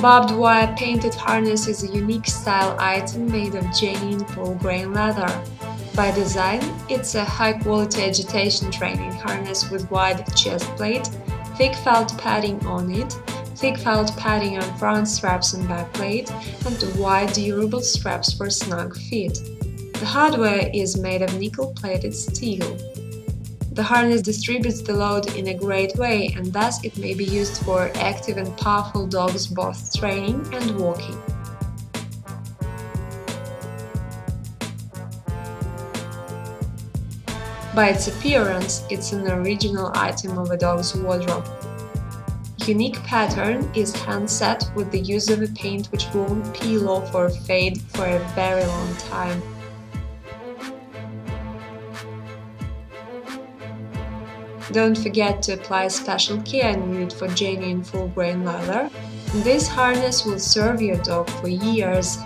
Barbed wire painted harness is a unique style item made of genuine full grain leather. By design, it's a high-quality agitation training harness with wide chest plate, thick felt padding on it, thick felt padding on front straps and back plate, and wide durable straps for snug fit. The hardware is made of nickel-plated steel. The harness distributes the load in a great way and thus it may be used for active and powerful dogs both training and walking. By its appearance, it's an original item of a dog's wardrobe. Unique pattern is hand set with the use of a paint which won't peel off or fade for a very long time. Don't forget to apply special care and needed for genuine full grain leather. This harness will serve your dog for years.